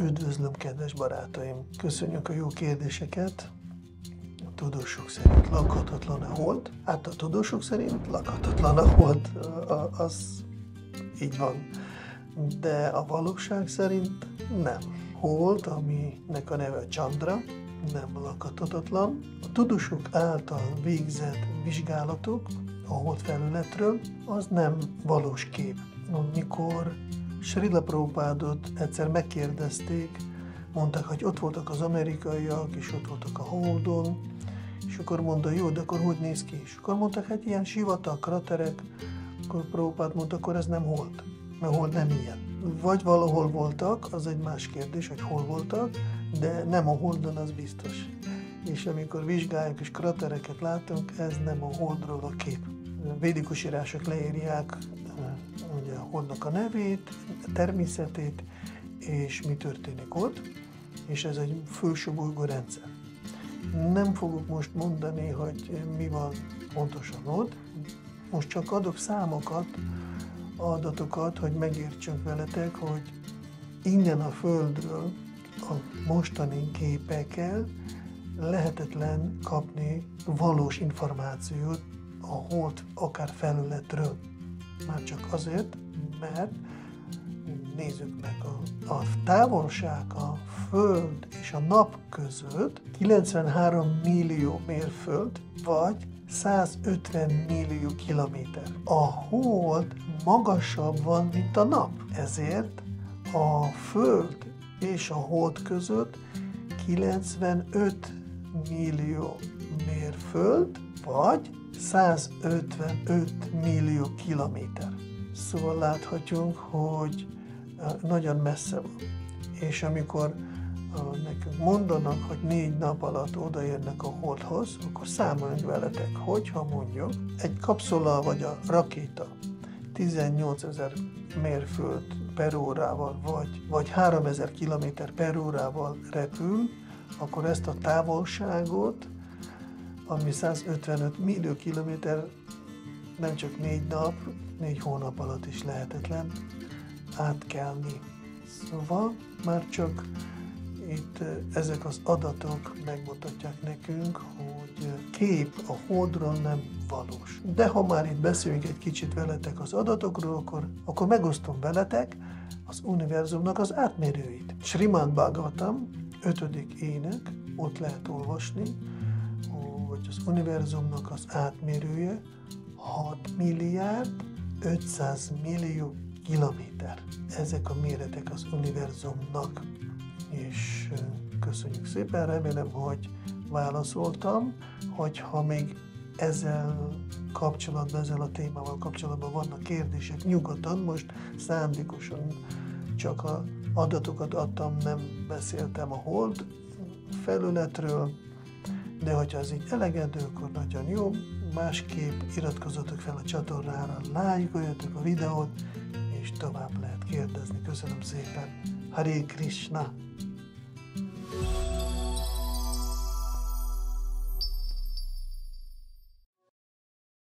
Üdvözlöm, kedves barátaim! Köszönjük a jó kérdéseket! A tudósok szerint lakhatatlan a hold. Hát a tudósok szerint lakhatatlan a hold, az így van. De a valóság szerint nem. Hold, aminek a neve Chandra, nem lakhatatlan. A tudósok által végzett vizsgálatok a hold felületről, az nem valós kép. Amikor Srila Prabhupádot egyszer megkérdezték, mondták, hogy ott voltak az amerikaiak, és ott voltak a Holdon, és akkor mondta, jó, de akkor hogy néz ki? És akkor mondták, hát ilyen sivatag, kraterek, akkor Prabhupád mondta, akkor ez nem Hold, mert Hold nem ilyen. Vagy valahol voltak, az egy más kérdés, hogy hol voltak, de nem a Holdon, az biztos. És amikor vizsgáljuk és kratereket látunk, ez nem a Holdról a kép. Védikus írások leírják Holdnak a nevét, a természetét, és mi történik ott, és ez egy felső rendszer. Nem fogok most mondani, hogy mi van pontosan ott, most csak adok számokat, adatokat, hogy megértsünk veletek, hogy innen a Földről a mostani képekkel lehetetlen kapni valós információt a hold akár felületről. Már csak azért, mert nézzük meg a, a távolság a Föld és a Nap között 93 millió mérföld, vagy 150 millió kilométer. A hold magasabb van, mint a nap. Ezért a Föld és a hold között 95 millió mérföld, vagy 155 millió kilométer. Szóval láthatjuk, hogy nagyon messze van. És amikor nekünk mondanak, hogy négy nap alatt odaérnek a Holdhoz, akkor számoljunk veletek, hogyha mondjuk egy kapszula vagy a rakéta 18 ezer mérföld per órával, vagy, vagy 3000 km per órával repül, akkor ezt a távolságot, ami 155 millió kilométer, nem csak négy nap, négy hónap alatt is lehetetlen átkelni. Szóval már csak itt ezek az adatok megmutatják nekünk, hogy kép a Holdról nem valós. De ha már itt beszélünk egy kicsit veletek az adatokról, akkor, akkor megosztom veletek az univerzumnak az átmérőit. Srimad Bhagavatam, ötödik ének, ott lehet olvasni, hogy az univerzumnak az átmérője 6 milliárd 500 millió kilométer. Ezek a méretek az univerzumnak. És köszönjük szépen, remélem, hogy válaszoltam, hogyha még ezzel kapcsolatban, ezzel a témával kapcsolatban vannak kérdések, nyugodtan, most szándékosan csak a adatokat adtam, nem beszéltem a hold felületről, de hogyha ez így elegendő, akkor nagyon jó. Másképp iratkozzatok fel a csatornára, lájkoljatok a videót, és tovább lehet kérdezni. Köszönöm szépen. Hare Krishna!